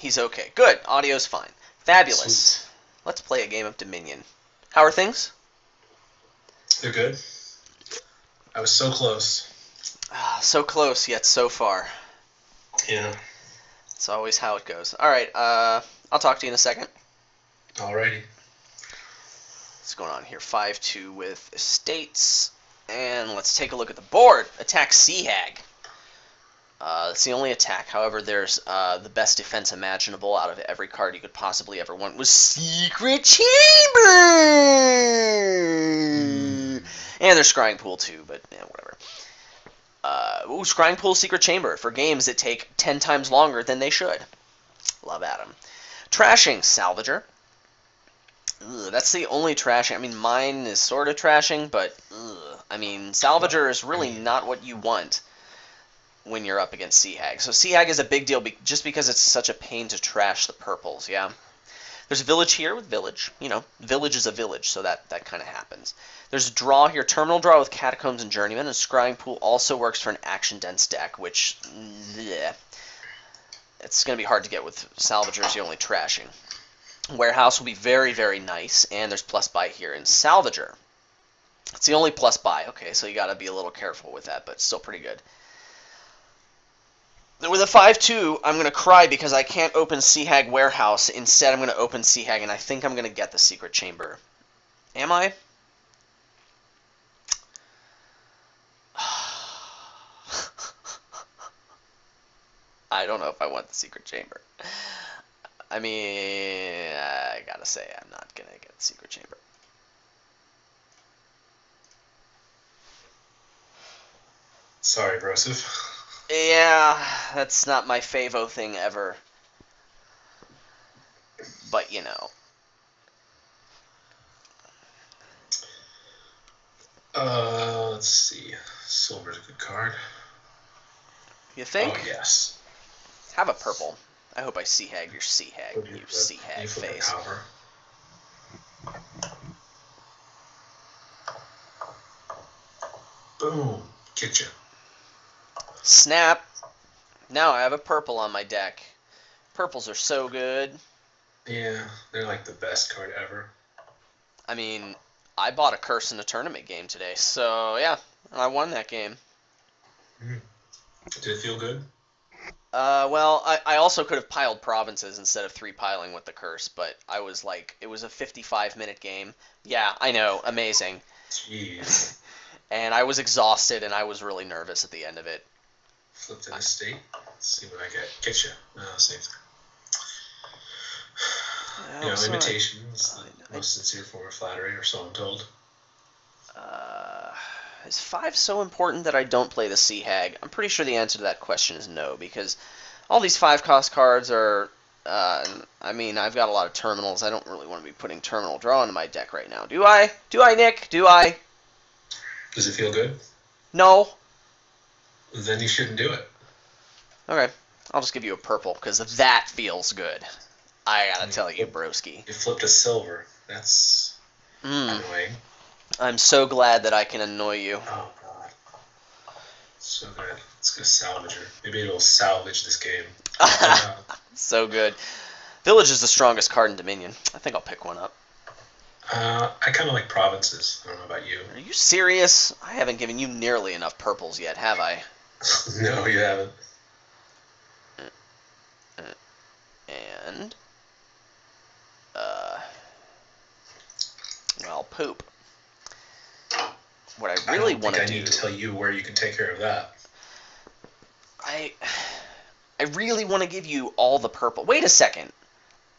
He's okay. Good. Audio's fine. Fabulous. Sweet. Let's play a game of Dominion. How are things? They're good. I was so close. Ah, so close yet so far. Yeah. It's always how it goes. All right. Uh, I'll talk to you in a second. Alrighty. What's going on here? Five two with estates, and let's take a look at the board. Attack Sea Hag. Uh, it's the only attack. However, there's uh, the best defense imaginable out of every card you could possibly ever want was Secret Chamber, and there's Scrying Pool too, but yeah, whatever. Uh, ooh, Scrying Pool, Secret Chamber for games that take ten times longer than they should. Love Adam. Trashing Salvager. Ugh, that's the only trashing. I mean, mine is sort of trashing, but ugh. I mean, Salvager is really not what you want when you're up against Sea Hag. So Sea Hag is a big deal be- just because it's such a pain to trash the purples. Yeah. There's a village here with village. You know, village is a village, so that that kind of happens. There's a draw here, terminal draw with catacombs and journeyman, and scrying pool also works for an action dense deck, which yeah, it's gonna be hard to get with salvagers. You're only trashing. Warehouse will be very, very nice, and there's plus buy here in Salvager. It's the only plus buy. Okay, so you got to be a little careful with that, but still pretty good. With a 5-2, I'm going to cry because I can't open Sea Hag Warehouse. Instead, I'm going to open Sea Hag, and I think I'm going to get the Secret Chamber. Am I? I don't know if I want the Secret Chamber. I mean, I gotta say, I'm not gonna get the secret chamber. Sorry, Broseph. Yeah, that's not my favo thing ever. But you know, Uh, let's see. Silver's a good card. you think? Oh yes. Have a purple. I hope I sea hag your sea hag, you you sea hag face. Boom. You. Snap. Now I have a purple on my deck. Purples are so good. Yeah, they're like the best card ever. I mean, I bought a curse in a tournament game today, so yeah, I won that game. Did it feel good? Uh, well, I, I also could have piled provinces instead of three piling with the curse, but I was like, it was a 55 minute game. Yeah, I know, amazing. Jeez. And I was exhausted and I was really nervous at the end of it. Flipped an estate. Let's see what I get. Get you. No, same thing. You know, Oh, so- imitations, I- the most sincere form of flattery, or so I'm told. Uh, is five so important that I don't play the Sea Hag? I'm pretty sure the answer to that question is no, because all these five cost cards are. Uh, I mean, I've got a lot of terminals. I don't really want to be putting terminal draw into my deck right now. Do I? Do I, Nick? Do I? Does it feel good? No. Then you shouldn't do it. Okay, I'll just give you a purple because that feels good. I gotta tell you, broski. You flipped a silver. That's Mm, annoying. I'm so glad that I can annoy you. Oh god. So good. Let's go salvager. Maybe it'll salvage this game. Uh, so good. Village is the strongest card in Dominion. I think I'll pick one up. uh, I kind of like provinces. I don't know about you. Are you serious? I haven't given you nearly enough purples yet, have I? no, you haven't. And uh well, poop. What I really want think to I need to tell you where you can take care of that. I I really want to give you all the purple. Wait a second.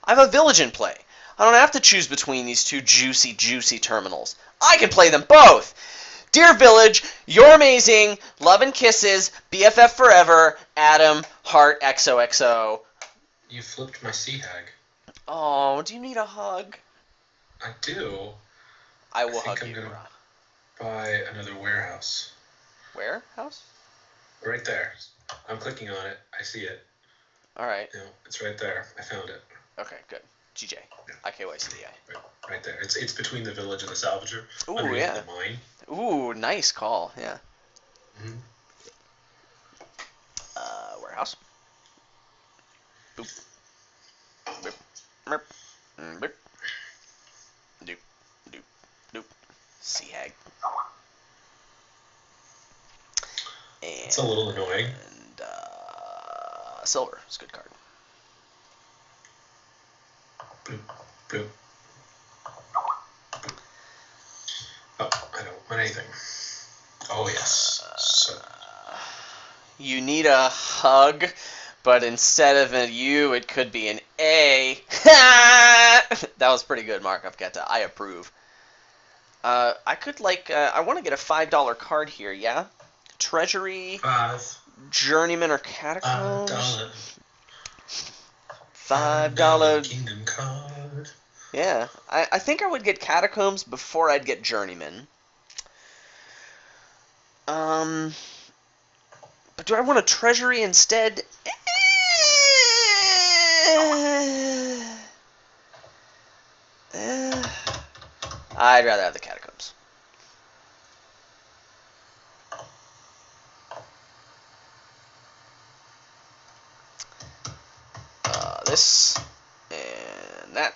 I have a village in play. I don't have to choose between these two juicy, juicy terminals. I can play them both. Dear Village, you're amazing. Love and kisses. BFF forever. Adam, heart, XOXO. You flipped my sea hag. Oh, do you need a hug? I do. I will I think hug I'm you. gonna- Buy another warehouse. Where? House? Right there. I'm clicking on it. I see it. All right. No, it's right there. I found it. Okay, good. GJ. IKYCDI. Right, right there. It's it's between the village and the salvager. Ooh, underneath yeah. the mine. Ooh, nice call. Yeah. Mhm. Uh, warehouse. Boop. Boop. Merp. Mm, Merp. Doop. Doop. Doop. Sea hag. And, It's a little annoying. and uh, silver is a good card. Boop, boop. Boop. Oh, Anything. Oh yes. So You need a hug, but instead of a U, it could be an A. that was pretty good, Markov Geta. I approve. Uh, I could like, uh, I want to get a five dollar card here. Yeah, Treasury, five, Journeyman, or five Catacombs. dollar, Five dollar. kingdom card. Yeah, I, I think I would get Catacombs before I'd get Journeyman. Um, but do I want a Treasury instead? Eh. I'd rather have the Catacombs. Uh, this and that.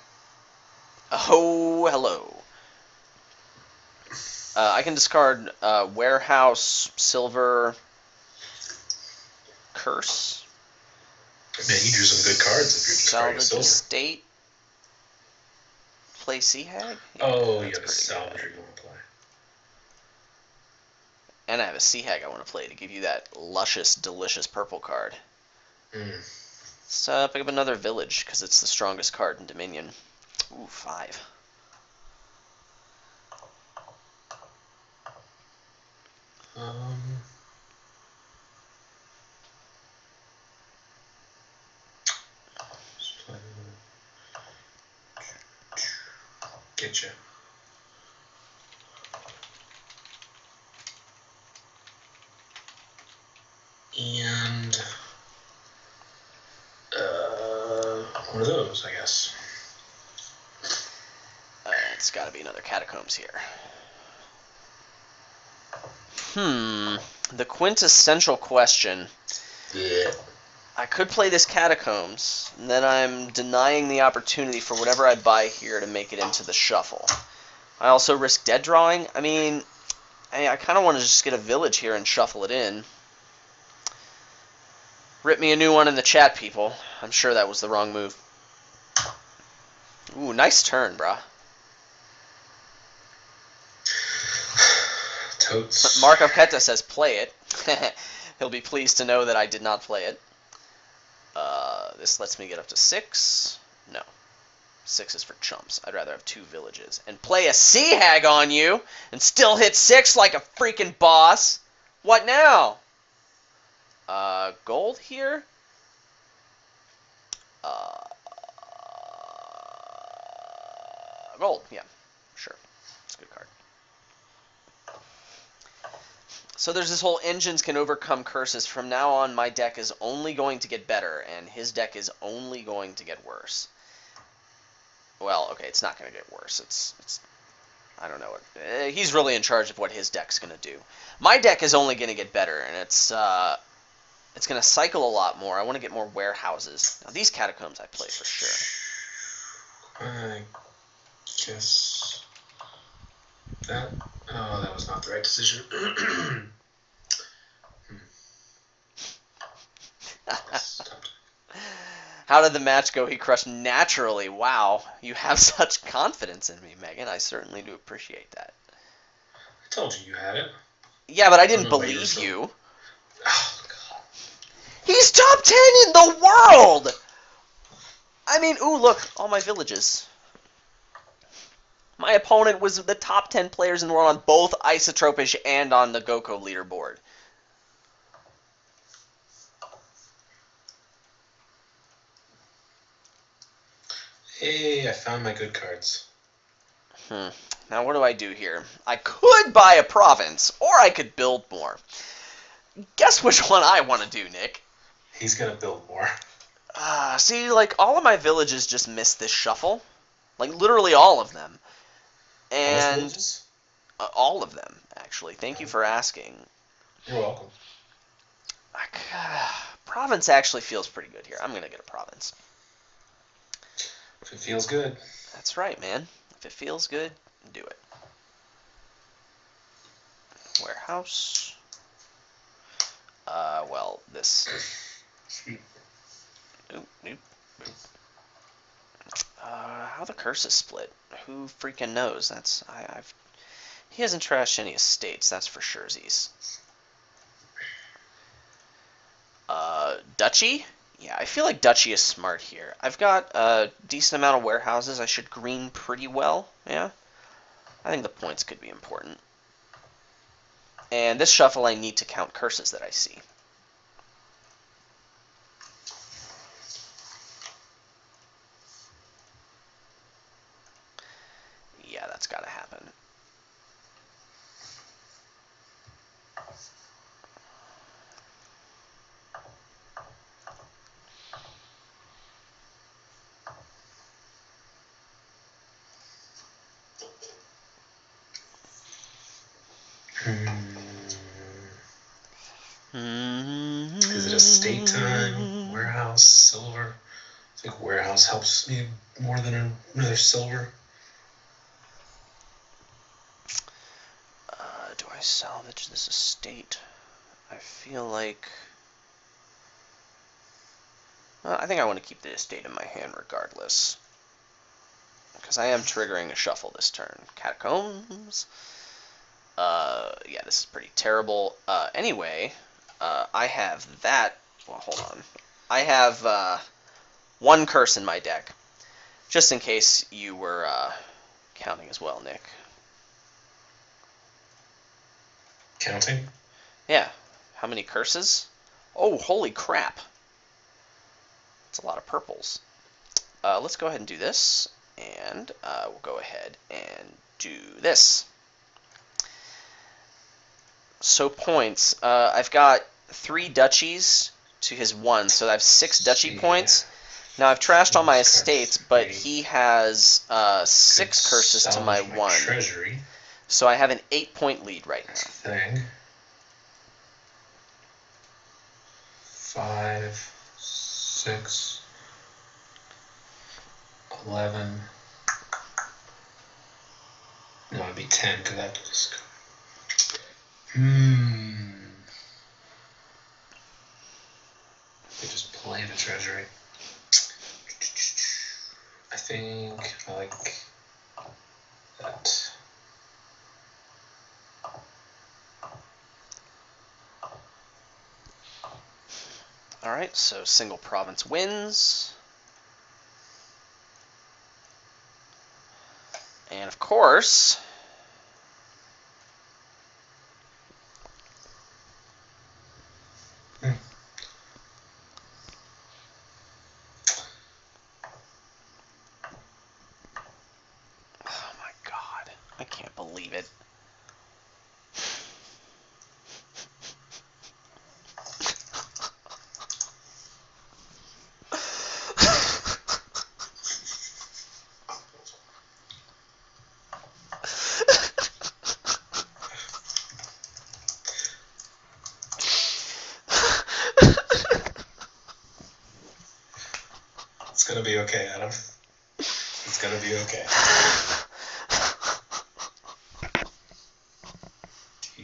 Oh, hello. Uh, I can discard uh, warehouse, silver, curse, Man, you drew some good cards if you're just carrying salvage estate, play sea hag. Yeah, Oh, you have a good. you want to play. And I have a sea hag I want to play to give you that luscious, delicious purple card. Mm. Let's uh, pick up another village because it's the strongest card in Dominion. Ooh, five. Um. Get you. And uh, one of those, I guess. Uh, it's got to be another catacombs here. Hmm. The quintessential question. Yeah. I could play this catacombs, and then I'm denying the opportunity for whatever I buy here to make it into the shuffle. I also risk dead drawing. I mean, I, I kind of want to just get a village here and shuffle it in. Rip me a new one in the chat, people. I'm sure that was the wrong move. Ooh, nice turn, brah. Totes. Markov Keta says play it. He'll be pleased to know that I did not play it. Uh, this lets me get up to six. No. Six is for chumps. I'd rather have two villages. And play a sea hag on you and still hit six like a freaking boss. What now? Uh, gold here? Uh, gold, yeah. Sure. It's a good card. So there's this whole engines can overcome curses. From now on, my deck is only going to get better, and his deck is only going to get worse. Well, okay, it's not going to get worse. It's, it's, I don't know. What, eh, he's really in charge of what his deck's going to do. My deck is only going to get better, and it's, uh, it's going to cycle a lot more. I want to get more warehouses. Now, these catacombs I play for sure. I guess that. Oh, was not the right decision. How did the match go? He crushed naturally. Wow, you have such confidence in me, Megan. I certainly do appreciate that. I told you you had it. Yeah, but I didn't don't know about believe you. Oh God. He's top 10 in the world! I mean, ooh, look, all my villages. My opponent was the top 10 players in the world on both Isotropish and on the Goko leaderboard. Hey, I found my good cards. Hmm. Now, what do I do here? I could buy a province, or I could build more. Guess which one I want to do, Nick? He's gonna build more. Ah, see, like all of my villages just missed this shuffle, like literally all of them, and uh, all of them actually. Thank you for asking. You're welcome. Province actually feels pretty good here. I'm gonna get a province. If it feels good. That's right, man. If it feels good, do it. Warehouse. Uh, well, this. Oop, oop, oop. Uh, how the curse is split? Who freaking knows? That's I, I've. He hasn't trashed any estates, that's for sure. Z's. Uh, Duchy? Yeah, I feel like Duchy is smart here. I've got a decent amount of warehouses. I should green pretty well. Yeah. I think the points could be important. And this shuffle, I need to count curses that I see. Yeah, that's got to happen. Is it estate time? Warehouse, silver? I think warehouse helps me more than another silver. Uh, do I salvage this estate? I feel like. Well, I think I want to keep the estate in my hand regardless. Because I am triggering a shuffle this turn. Catacombs. Uh, yeah, this is pretty terrible. Uh, anyway, uh, I have that. Well, hold on. I have uh, one curse in my deck, just in case you were uh, counting as well, Nick. Counting? Yeah. How many curses? Oh, holy crap. That's a lot of purples. Uh, let's go ahead and do this. And uh, we'll go ahead and do this. So points. Uh, I've got three duchies to his one, so I have six duchy Yeah. points. Now I've trashed all my estates, but he has uh, six curses to my salvage one. Treasury So I have an eight point lead right now. thing. Five, six, eleven. No, it'd be ten because that just. Hmm. Just play the treasury. I think I like that. Alright, so single province wins. And of course, oh my god, I can't believe it. It's gonna be okay, Adam. It's gonna be okay.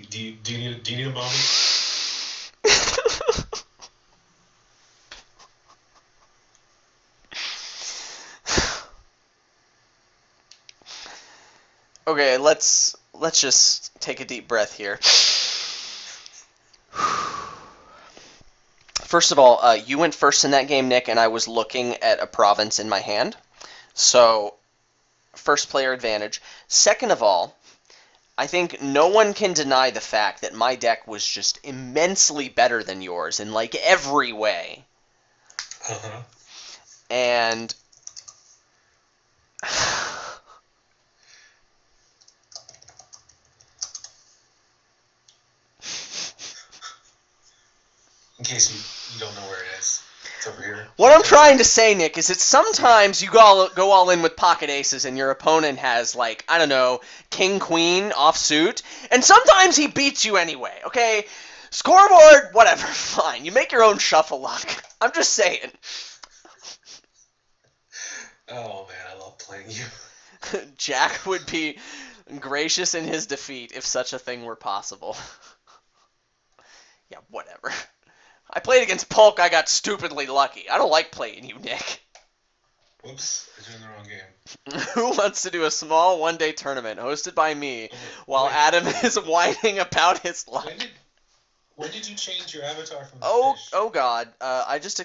Do you, do you need do you need a moment? Okay, let's let's just take a deep breath here. First of all, uh, you went first in that game, Nick, and I was looking at a province in my hand. So, first player advantage. Second of all, I think no one can deny the fact that my deck was just immensely better than yours in like every way. Uh huh. And In case you, you don't know where it is, it's over here. What I'm trying to say, Nick, is that sometimes you go all, go all in with pocket aces and your opponent has, like, I don't know, king, queen, offsuit, and sometimes he beats you anyway, okay? Scoreboard, whatever, fine. You make your own shuffle luck. I'm just saying. Oh man. I love playing you. Jack would be gracious in his defeat if such a thing were possible. yeah, whatever. I played against Polk. I got stupidly lucky. I don't like playing you, Nick. Whoops, I joined the wrong game. Who wants to do a small one-day tournament hosted by me Oh, while wait, Adam is whining about his luck? When did when did you change your avatar from Oh, fish? oh God! Uh, I just